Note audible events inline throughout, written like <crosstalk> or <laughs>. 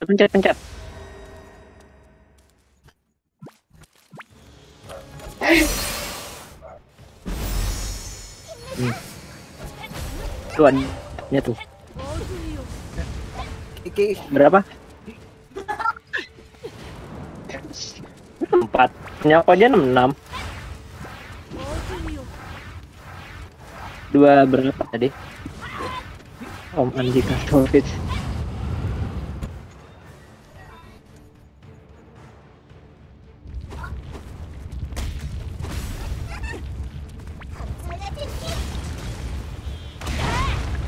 Pencet, pencet. Hmm. Tuh ada tuh. Berapa? Empat. Aku aja enam enam. Dua berapa tadi? Om Andika Taufik.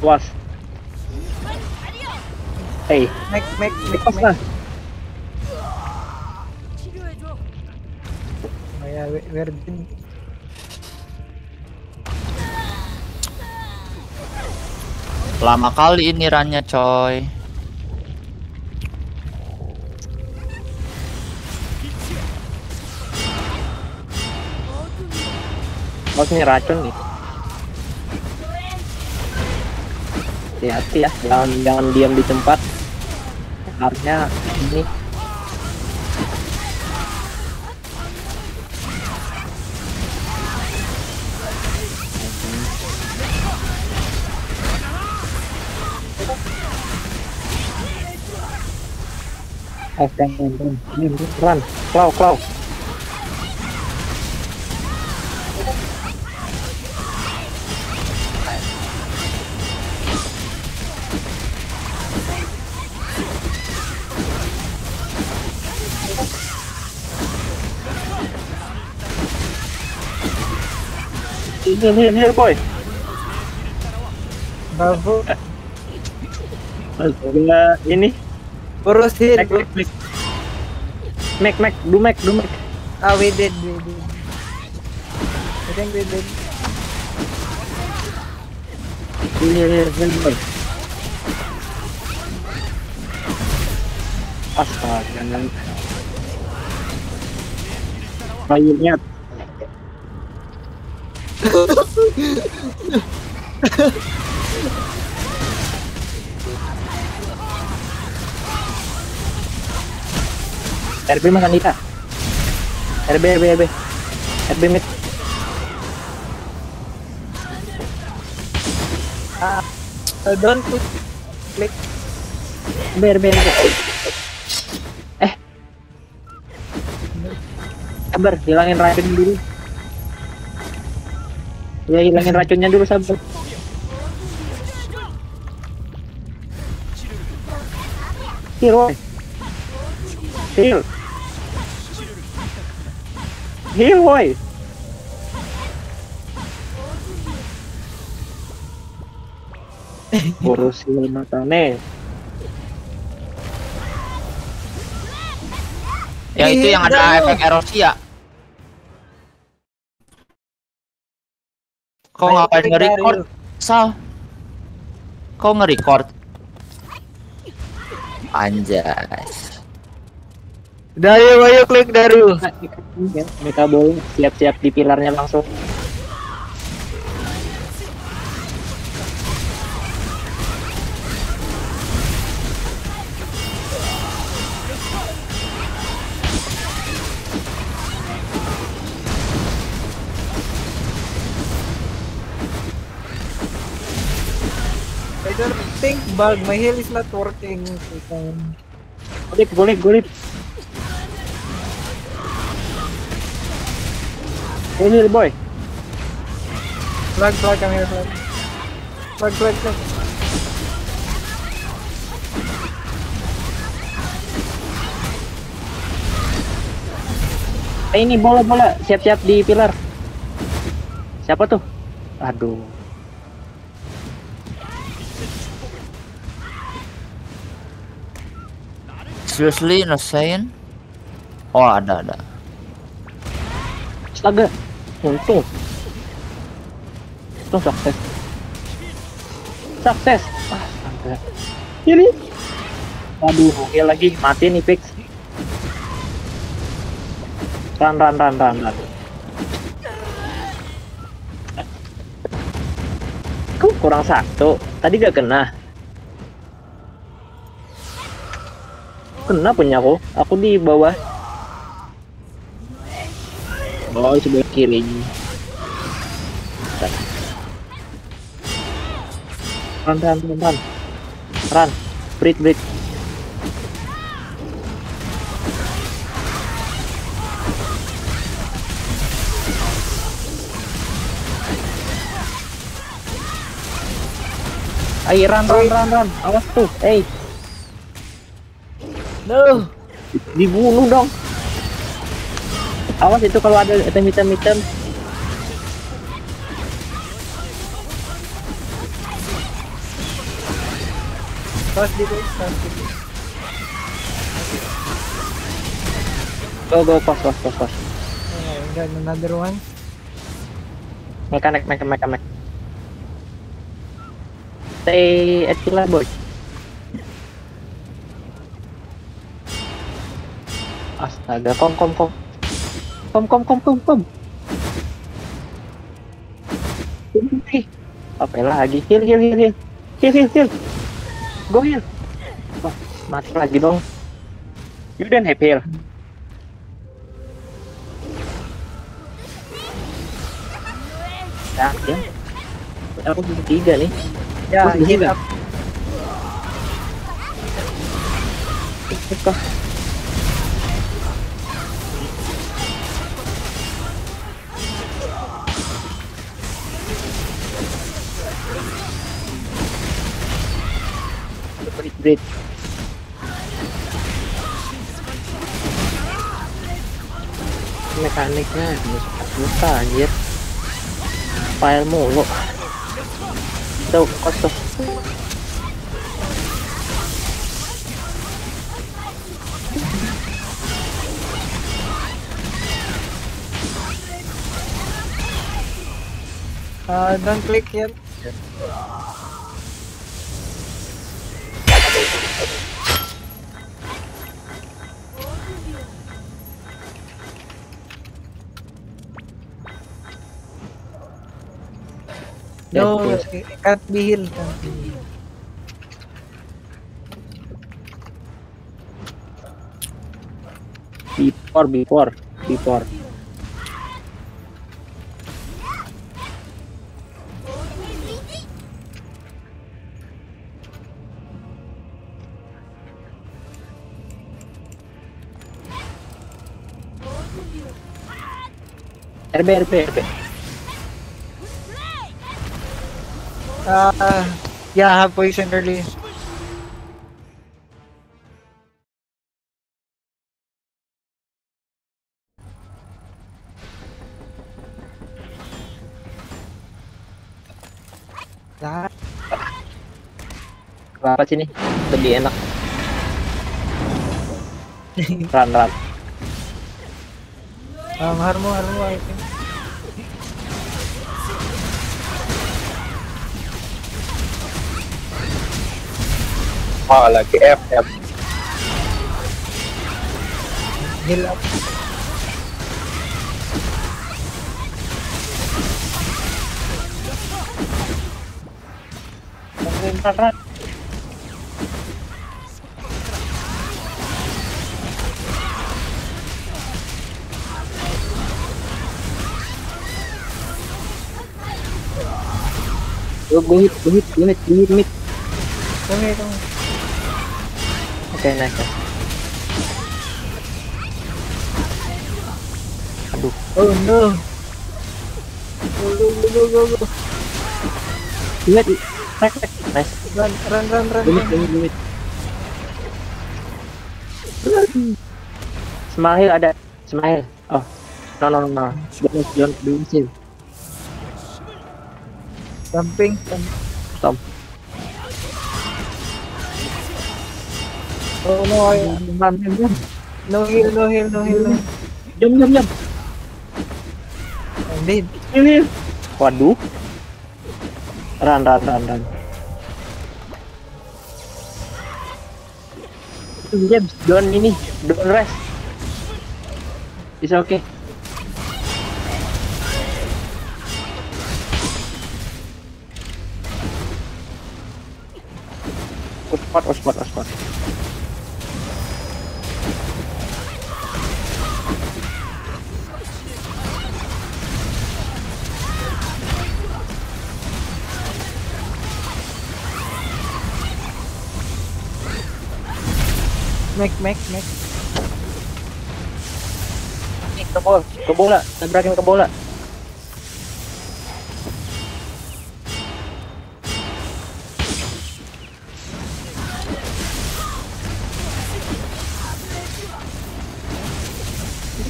Was. Hey, make make make make. lah. Maya Virgin. Lama kali ini rannya coy. Bos ini racun nih. Hati-hati ya, jangan jangan diam di tempat. Harusnya ini Oh, run, run, run, run, run, heal, heal, boy. Bravo. Astaga, ini Urus hit. Mac, Mac, Mac. Mac, Mac, do Mac, do Mac. Ah, we did, we did. I think we did. Heal, heal, heal, heal, boy. Astaga. RB mas Andika RB RB RB RB mid Ah, don't click. RB RB RB eh. Sabar hilangin racun dulu ya hilangin racunnya dulu sabar heal woy. heal heal woy Boros heal matane Ya itu yang ada Iya. efek erosi ya. Kau ngapain nge-record? Sal. Kau nge-record? Anjay. Daryl, ayo klik. Ya, mereka boleh siap-siap di pilarnya langsung. I don't think bug. My heal is not working. Golip, golip, golip. Ini boy. Flag, flag, come here, flag. Flag, flag, flag. Eh, ini bola bola siap-siap di pilar. Siapa tuh? Aduh. Seriously, no saying? Oh ada ada. Astaga. Untung. Untung sukses. Sukses. Ah. Ini. Aduh, ya lagi mati nih fix. Run, run, run, run, run. Kok kurang satu? Tadi gak kena. Kena punya aku. Aku di bawah. Oh, sebelah kiri. Run, run, run, run. Run. Break, break. Ayo run, run, run, run. Awas tuh. Hey, No. dibunuh dong. Awas itu kalau ada item-item-item. Pas dito, pas dito. Go, go, pas, pas, pas, pas. Got another one. Mekanik, mekanik, mekanik. Stay at boy. Astaga, kom, kom, kom. Kom, kom, kom, kom, kom. Apa lagi? Heal, heal, heal, heal. Heal, heal, heal. Go heal. Wah, mati lagi dong. You don't have heal. Ya, ya. Aku butuh tiga nih. Yeah, Who's the break. Mekaniknya muka anjir. File mulu. Tuh, kos tuh. Uh, don't click yet. No, it can't be healed. Can't be healed. Before, before, before. RB, RB, RB. Uh, yeah, I have poison early. Kenapa sini? Lebih enak. <laughs> Run, run. Um, mahal mo, mahal mo, I think. Oh, lagi F, F. Heal up. Run, run, run. Go, go hit, go hit, go hit, go hit mid. Come here, come here. Okay, nice. nice. Aduh, Oh no! Crack. Nice. Run, run, run. Smile ada. Smile. Oh. No, no, no. Don't, don't, don't. Jumping. jump. Stop. Oh no, I, run. no heal, no heal, no heal, no. Waduh. Run, run, run, run. James, don't ini, don't rest. It's okay. Spot, oh spot, make, make. Nih, ke bola, ke bola, tabrakin ke bola.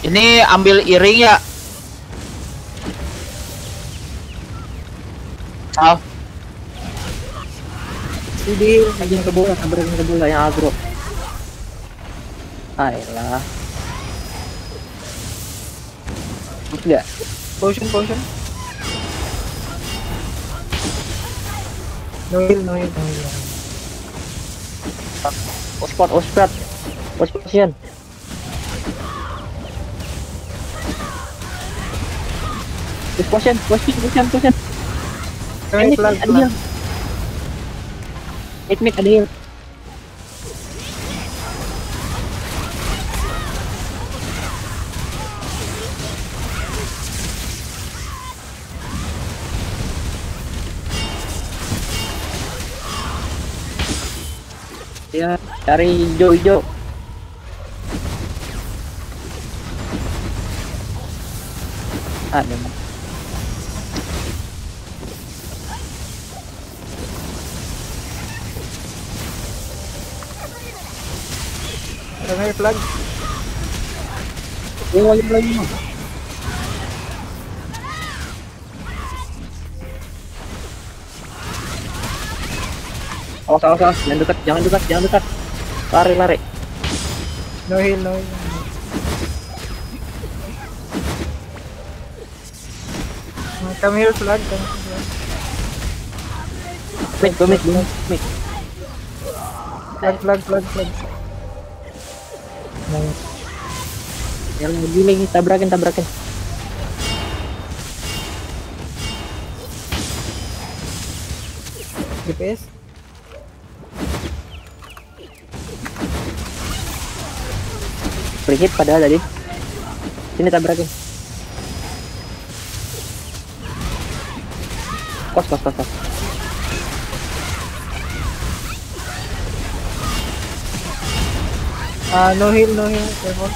Ini ambil iring ya. Sal, Jadi, Tabrakin ke bola, tabrakin ke bola yang agro. Ayolah. Enggak. potion, potion. No heal, no heal, no heal. Ospot, ospot. Ospot, Push potion, potion, potion, potion. Flag, ada heal. Mid, ada heal. Cari hijau-hijau. Ada. Kami flag. Oh, lagi lagi. Awas, awas, awas. Jangan dekat, jangan dekat, jangan dekat. Lari, lari. No heal, no heal. Kami heal flag, kami heal flag. Mid, go mid, go mid. Flag, flag, flag, flag. Nice. Yang lagi lagi tabrakin, tabrakin. DPS. Free hit padahal tadi. Sini tabrakin. Kos, kos, kos, kos. Ah, no heal, no heal. Careful.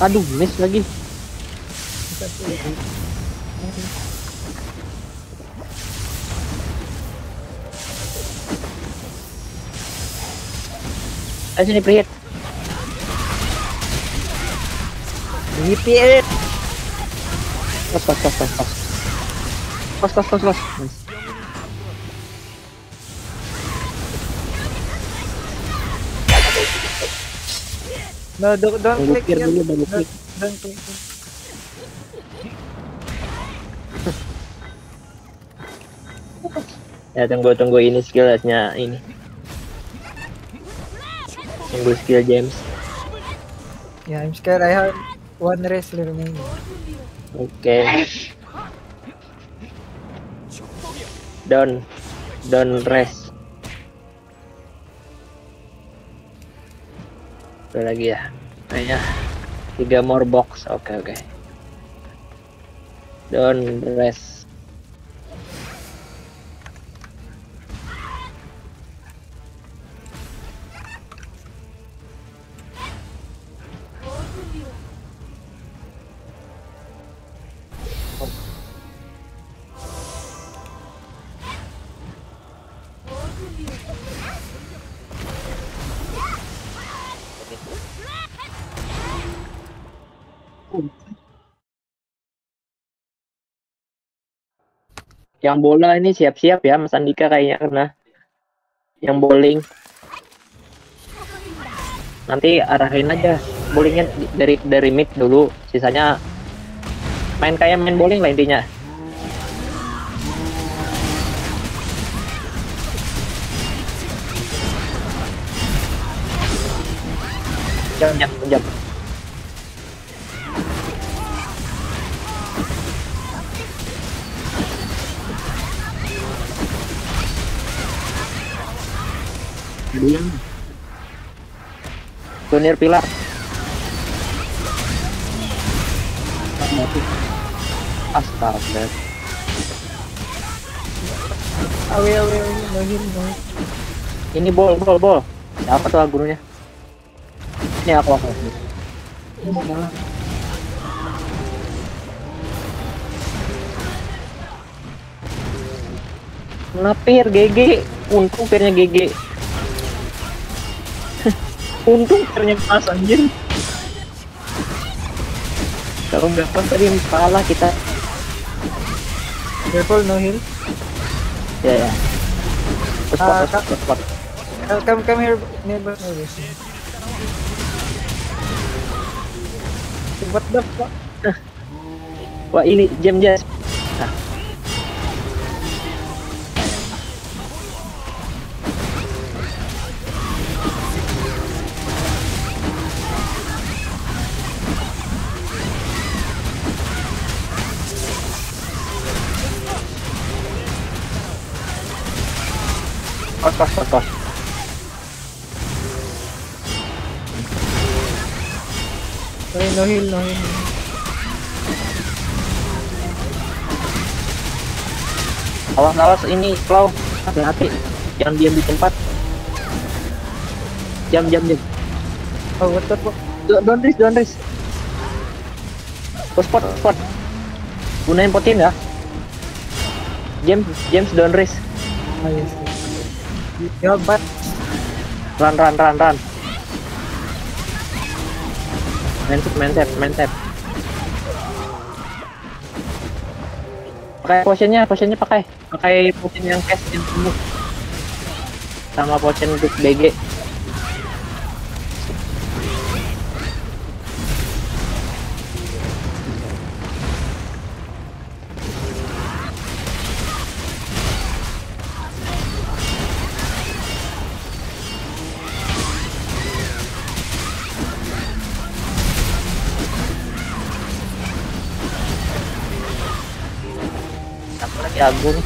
Aduh, miss lagi. Ayo sini free DPS. Kos, kos, kos, kos, kos. Kos, kos, kos, kos. Nice. No, don't, don't click here. dulu, Don't, click. don't click. <laughs> Ya tunggu tunggu ini skillnya ini. Tunggu skill James. Yeah, I'm scared. I have one wrestler remaining. Oke. Down, down rest. Ada lagi ya? Kayaknya tiga more box. Oke oke. Down rest. Yang bola ini siap-siap ya Mas Andika kayaknya karena yang bowling. Nanti arahin aja bowlingnya dari dari mid dulu, sisanya main kayak main bowling lah intinya. Jam, jam, jam. Tunir pilar. Astaga. Heal, no heal. Ini bol, bol, bol. Siapa tuh gurunya? Ini aku aku. Napir GG, untung pirnya GG. Untung pirnya pas anjir. Kalau nggak pas tadi kalah kita. Careful, no heal. Ya ya. Terus Ah, terus pot. Uh, come, come here, neighbor. What the fuck? Wah ini jam jas. Kos kos. Ay, no heal, no heal. Awas awas ini flow. Hati-hati. Jangan diam di tempat. Jam jam jam. Oh, fuck? Do- Don't risk, don't risk. Oh, spot, spot. Gunain potin ya. James, James don't risk. Ah, yes. Yeah, but Run, run, run, run. Main tap, main tap. Pakai potionnya, potionnya pakai. Pakai potion yang cash yang sembuh. Sama potion untuk BG. Apa lagi Agung?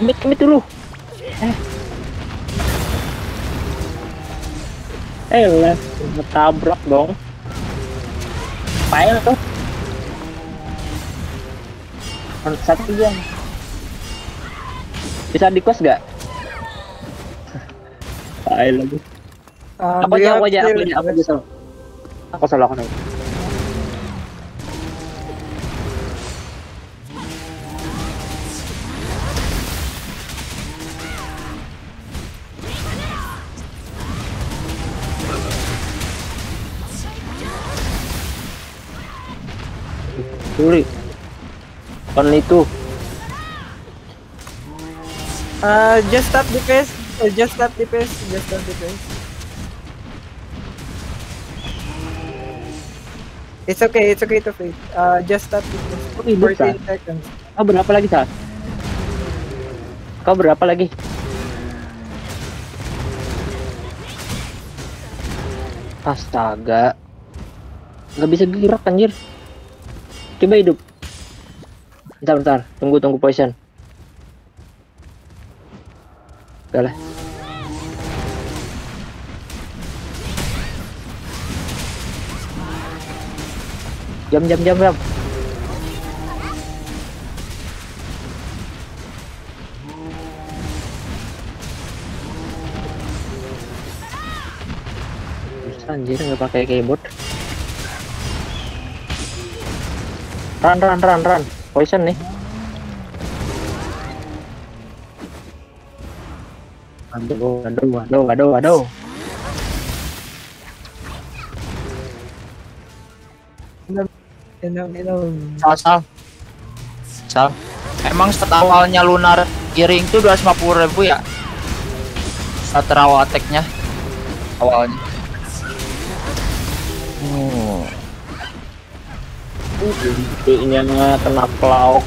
Kemit, kemit dulu. Eh. Eh, lah, tabrak dong. Fail tuh. Harus Satu jam. Bisa di kos gak? Fail lagi. um, Aku aja, aku aja, aku aja, aku aja solo. Aku solo, aku solo. Sulit. Only two. Uh, just stop the pace. Uh, just stop the pace. Just stop the pace. It's okay. It's okay to fade. Uh, just stop the pace. Oh, ribut, 14 seconds. Kau berapa lagi, Sal? Kau berapa lagi? Astaga. Nggak bisa gerak, anjir. Coba hidup. Bentar, bentar. Tunggu, tunggu poison. Udah lah. Jam, jam, jam, jam. Anjir nggak pakai keyboard. Run run run run. Poison nih. Aduh, aduh, aduh, aduh, aduh. Sal, sal. Sal. Emang set awalnya lunar giring tuh 250 ribu ya? Saat raw attack-nya awalnya. Oh. Intinya kena cloud.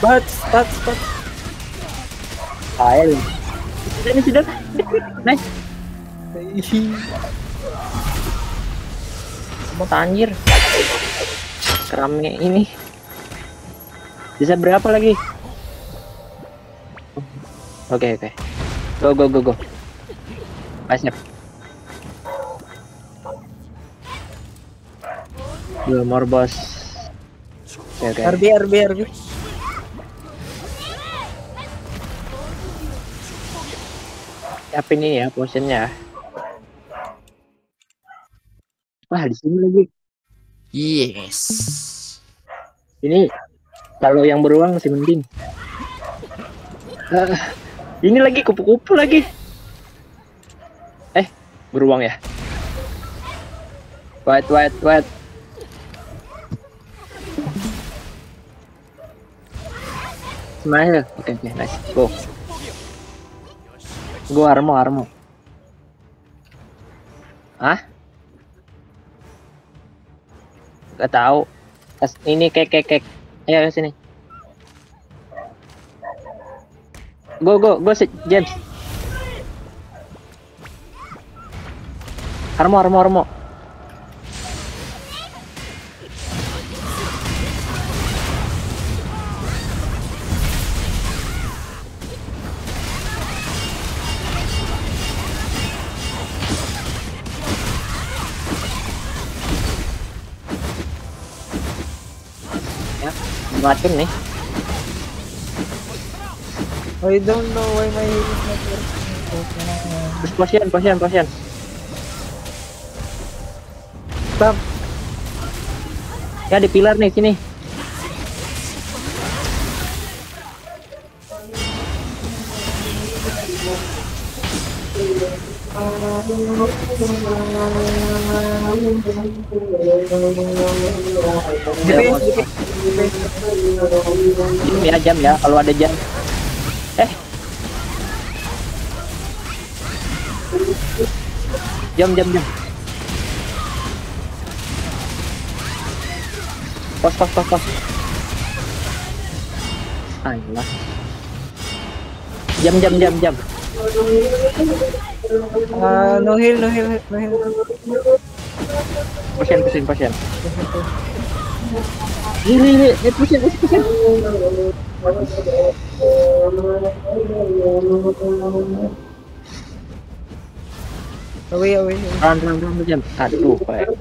But, but, but. Ayo. Ini sudah. Nice. Mau anjir. Keramnya ini. Bisa berapa lagi? Oke oke. Go go go go. Nice nip. Dua more boss. Okay, okay. RB RB RB. Siapin ini ya potionnya. Wah di sini lagi. Yes. Ini kalau yang beruang masih mending. Uh, ini lagi kupu-kupu lagi. Beruang ya. Wait, wait, wait. Smile. Oke, oke, nice. Go. Go armo, armo. Hah? Gak tahu. Ini kek kek kek. Ayo sini. Go go go James. Armo armo armo. Ya, macam nih. I don't know why my heal is not working. Terus potion, potion, potion. Stop. Ya di pilar nih sini. Ya. Jam ya jam ya kalau ada jam. Eh. Jam jam jam. Pos pos pos pos. Ayolah. Jam jam jam jam. Ah, no heal, no heal, no heal. Pasien pasien pasien. Ini ini ini pasien pasien pasien. Away, away. Run run run jam. Aduh, kayak.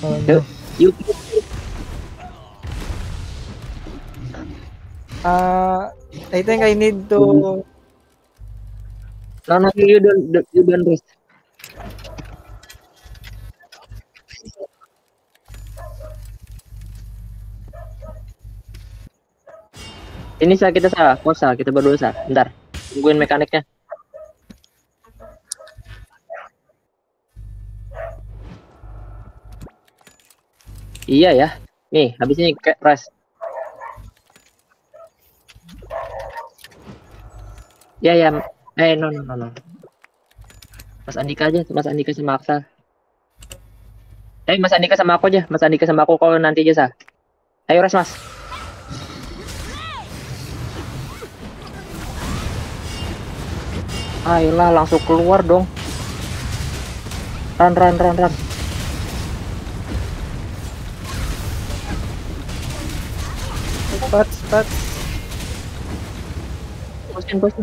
Oh, Yuk, yuk. Uh, I think I need to. No, no, you don't, you don't rest. Ini sah kita sah, kosa kita berdua sah. Bentar, tungguin mekaniknya. Iya ya. Nih, habis ini kayak ras. Ya ya. Eh no no no no. Mas Andika aja, Mas Andika sama. Eh Mas Andika sama aku aja, Mas Andika sama aku kalau nanti aja sah. Ayo ras Mas. Ayolah langsung keluar dong. Run run run run. Posin posin.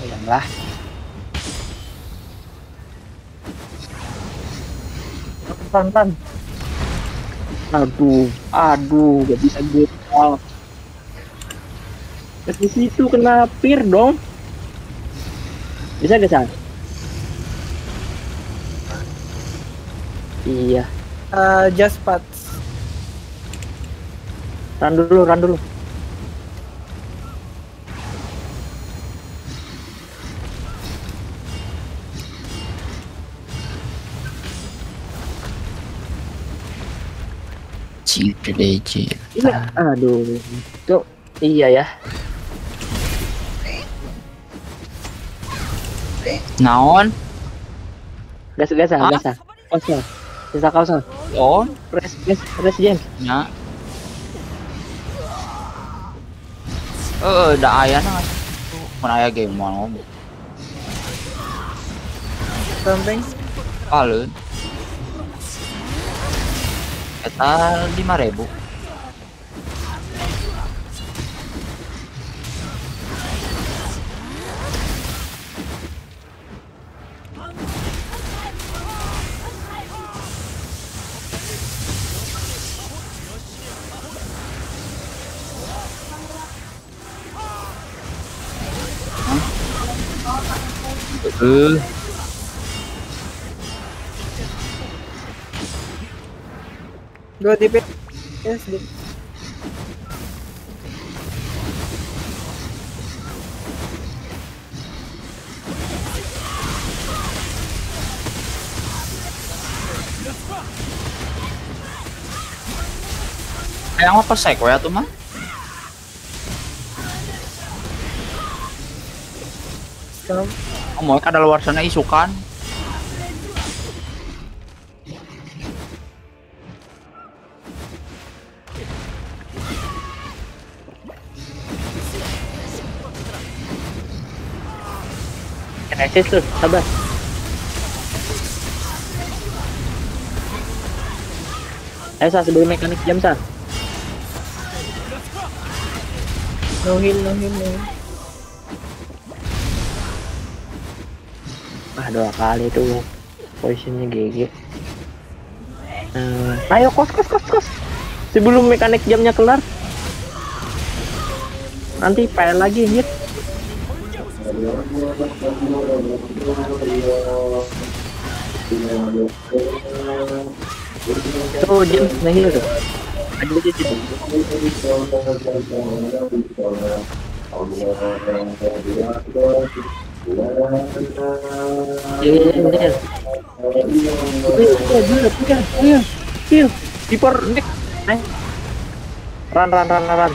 Ayolah. Run run. Aduh, aduh, gak bisa gue. Ke situ kena pir dong. Bisa gak, San? Iya. Uh, just pots. Run dulu, run dulu. DJ. Iya. Aduh. Tuh, iya ya. Naon? Gas gas ah, Ah? gas Bisa kosong. On? Press press press James. Nya. Eh, da aya na. Mun aya game mau ngomong. Something. Paleun. Eta 5000. Eh, Dua DP. Yes, DP. Kayaknya apa seko ya tuh mah? Stop. Oh, mau ada luar sana isukan. Kinesis tuh, sabar. Ayo sah sebelum mekanik jam sah. No heal, no heal, no heal. Dua kali tuh posisinya GG. Hmm, ayo kos kos kos kos. Sebelum mekanik jamnya kelar. Nanti PL lagi anjir. Tuh jam nahil tuh. Nick. Run run run run.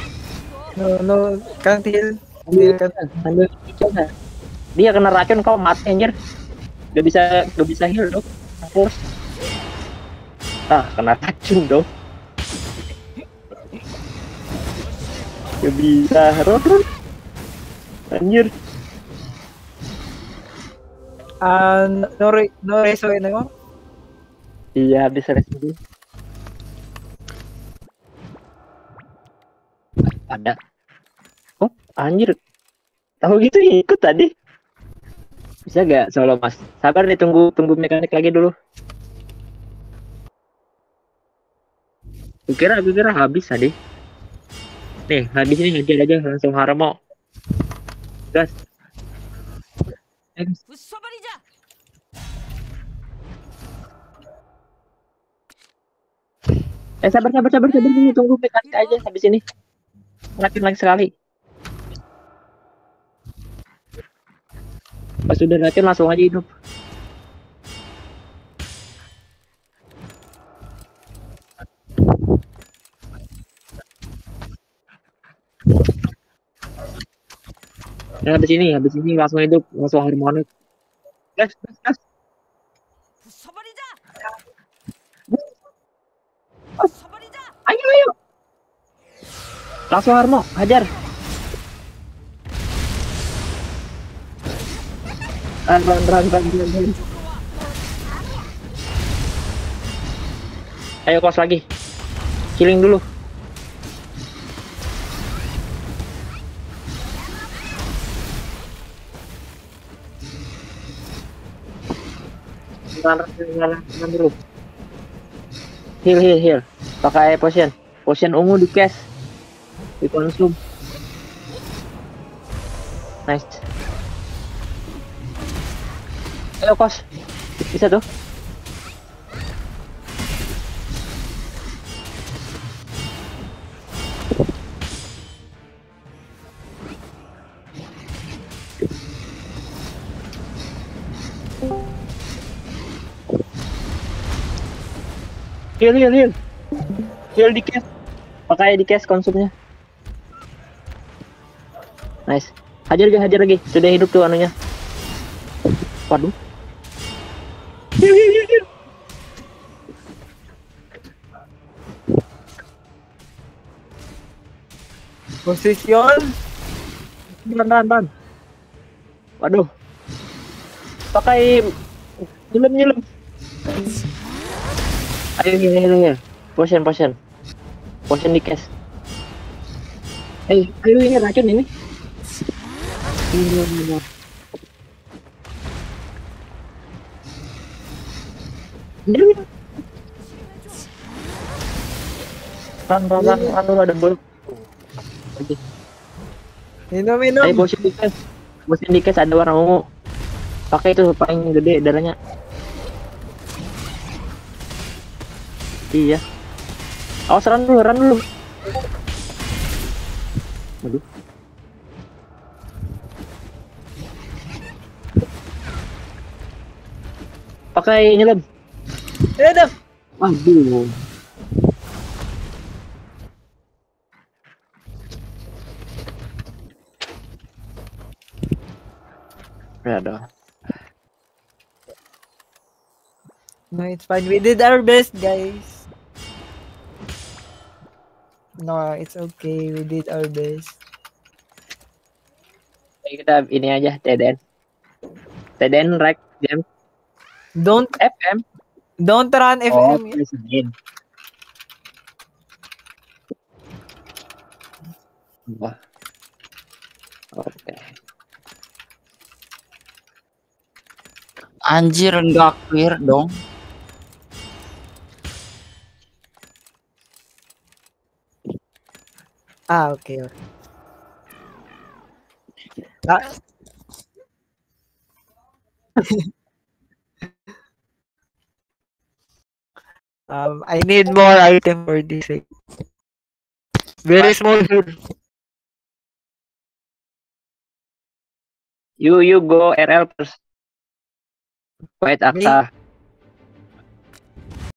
No, no. Ambil coba. Dia kena racun kau mati anjir. Gak bisa gak bisa heal dong. Force. Ah, kena racun dong. Gak bisa run run. Anjir. Ah, no, ini mo. Iya habis rescue. Ada. Oh, anjir. Tahu gitu ikut tadi. Bisa gak solo mas? Sabar nih tunggu tunggu mekanik lagi dulu. Kukira kukira habis tadi. Nih habis ini hajar aja langsung Haramo. Gas. Eh, Eh sabar sabar sabar sabar dulu tunggu mekanik aja habis ini. Racun lagi sekali. Pas sudah racun langsung aja hidup. Nah, habis ini, habis ini langsung hidup, langsung harmonik. Gas, gas, gas. Ayo, ayo. Langsung Harmo, hajar. Run, run, run, run, run, run. Ayo kos lagi. Killing dulu. Run, run, run, run, run dulu. Heal, heal, heal. Pakai potion. Potion ungu di cash. Dikonsum. Nice. Ayo kos. Bisa tuh. Heal, heal, heal. Heal di cash. Pakai di cash konsumnya. Nice. Hajar lagi, hajar lagi. Sudah hidup tuh anunya. Waduh. Heal, heal, heal, heal. Position. Run, run, run. Waduh. Pakai nyelam, nyelam. Ayo, heal, heal, heal. Potion, potion. Potion di cash. Eh, ayo ini racun ini. Ini, ini. Run, run, run, run dulu ada bol. Oke. Minum, Ayo minum. potion di cash. Potion di cash ada warna ungu. Pakai itu paling gede darahnya. Iya. Awas run dulu, run dulu. Aduh. Pakai nyelam. Eh, dah. Waduh. Ya dong. No, it's fine. We did our best, guys. No, it's okay. We did our best. Oke, kita ini aja TDN. TDN rek jam Don't FM. don't run Oh, FM. Senin. Wah. Oke. Anjir enggak clear dong. Ah, okay. okay. Ah. <laughs> um, I need more item for this. Very small heal. You you go RL first. Wait, Aksa.